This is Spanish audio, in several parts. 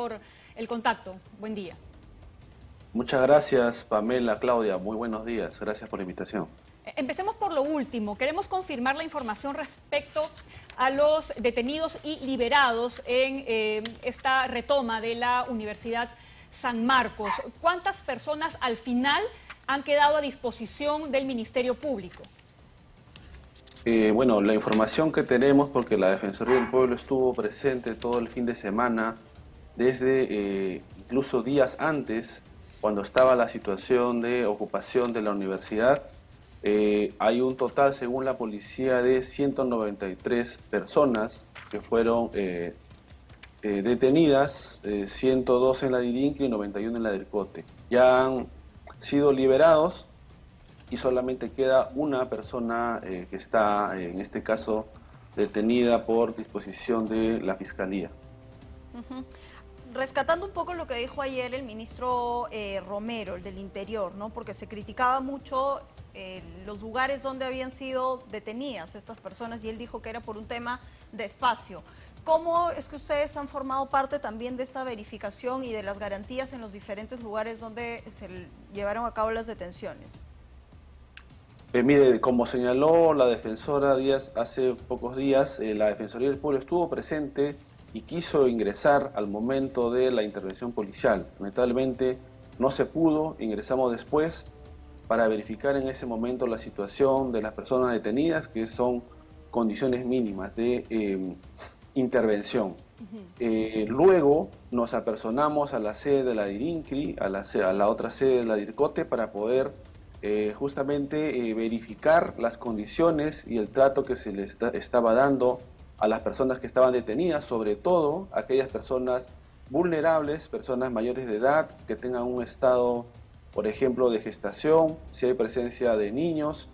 por el contacto. Buen día. Muchas gracias, Pamela, Claudia. Muy buenos días. Gracias por la invitación. Empecemos por lo último. Queremos confirmar la información respecto a los detenidos y liberados en eh, esta retoma de la Universidad San Marcos. ¿Cuántas personas al final han quedado a disposición del Ministerio Público? Eh, bueno, la información que tenemos, porque la Defensoría del Pueblo estuvo presente todo el fin de semana, desde eh, incluso días antes, cuando estaba la situación de ocupación de la universidad, eh, hay un total, según la policía, de 193 personas que fueron detenidas, 102 en la Dirinque y 91 en la del Cote. Ya han sido liberados y solamente queda una persona eh, que está, en este caso, detenida por disposición de la Fiscalía. Rescatando un poco lo que dijo ayer el ministro eh, Romero, el del Interior, ¿no? porque se criticaba mucho eh, los lugares donde habían sido detenidas estas personas y él dijo que era por un tema de espacio. ¿Cómo es que ustedes han formado parte también de esta verificación y de las garantías en los diferentes lugares donde se llevaron a cabo las detenciones? Eh, mire, como señaló la defensora Díaz hace pocos días, la Defensoría del Pueblo estuvo presente y quiso ingresar al momento de la intervención policial. Lamentablemente no se pudo, ingresamos después para verificar en ese momento la situación de las personas detenidas, que son condiciones mínimas de eh, intervención. luego nos apersonamos a la sede de la DIRINCRI, a la, a la otra sede de la DIRCOTE, para poder eh, justamente eh, verificar las condiciones y el trato que se les estaba dando a las personas que estaban detenidas, sobre todo aquellas personas vulnerables, personas mayores de edad, que tengan un estado, por ejemplo, de gestación, si hay presencia de niños,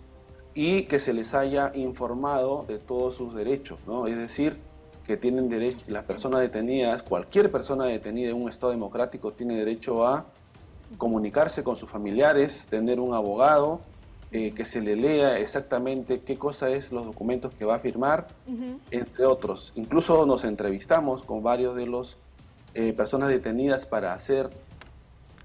y que se les haya informado de todos sus derechos, ¿no? Es decir, que tienen derecho, las personas detenidas, cualquier persona detenida en un Estado democrático tiene derecho a comunicarse con sus familiares, tener un abogado, eh, que se le lea exactamente qué cosa es los documentos que va a firmar, entre otros. Incluso nos entrevistamos con varios de los eh, personas detenidas para hacer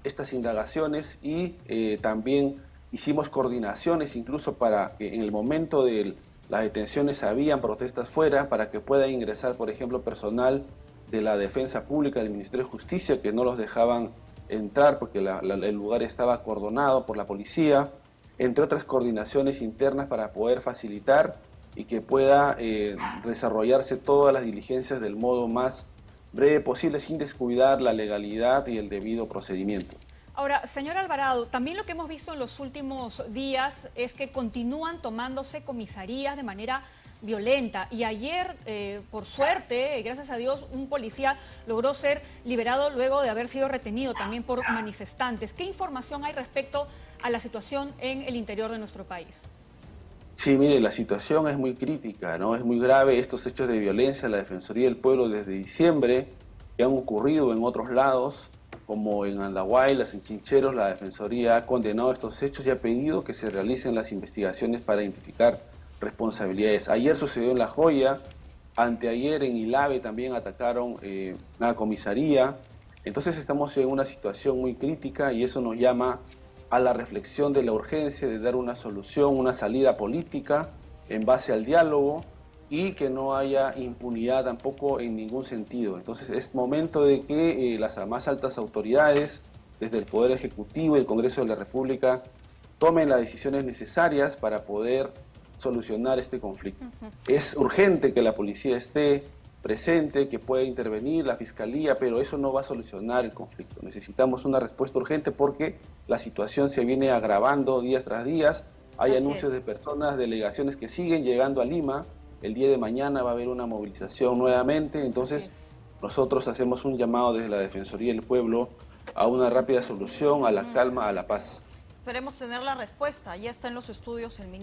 estas indagaciones y eh, también hicimos coordinaciones incluso para que en el momento de las detenciones habían protestas fuera para que pueda ingresar, por ejemplo, personal de la Defensa Pública del Ministerio de Justicia que no los dejaban entrar porque el lugar estaba acordonado por la policía, entre otras coordinaciones internas para poder facilitar y que pueda eh, desarrollarse todas las diligencias del modo más breve posible sin descuidar la legalidad y el debido procedimiento. Ahora, señor Alvarado, también lo que hemos visto en los últimos días es que continúan tomándose comisarías de manera violenta. Y ayer, eh, por suerte, gracias a Dios, un policía logró ser liberado luego de haber sido retenido también por manifestantes. ¿Qué información hay respecto a la situación en el interior de nuestro país? Sí, mire, la situación es muy crítica, ¿no? Es muy grave estos hechos de violencia. La Defensoría del Pueblo desde diciembre que han ocurrido en otros lados, como en Andahuay, las en Chincheros, la Defensoría ha condenado estos hechos y ha pedido que se realicen las investigaciones para identificar responsabilidades. Ayer sucedió en La Joya, anteayer en Ilave también atacaron eh, una comisaría. Entonces estamos en una situación muy crítica y eso nos llama a la reflexión de la urgencia de dar una solución, una salida política en base al diálogo y que no haya impunidad tampoco en ningún sentido. Entonces es momento de que eh, las más altas autoridades, desde el Poder Ejecutivo y el Congreso de la República, tomen las decisiones necesarias para poder solucionar este conflicto. Es urgente que la policía esté presente, que pueda intervenir la fiscalía, pero eso no va a solucionar el conflicto. Necesitamos una respuesta urgente porque la situación se viene agravando días tras días. Hay anuncios de personas, delegaciones que siguen llegando a Lima. El día de mañana va a haber una movilización nuevamente. Entonces, nosotros hacemos un llamado desde la Defensoría del Pueblo a una rápida solución, a la calma, a la paz. Esperemos tener la respuesta. Ya está en los estudios el ministro.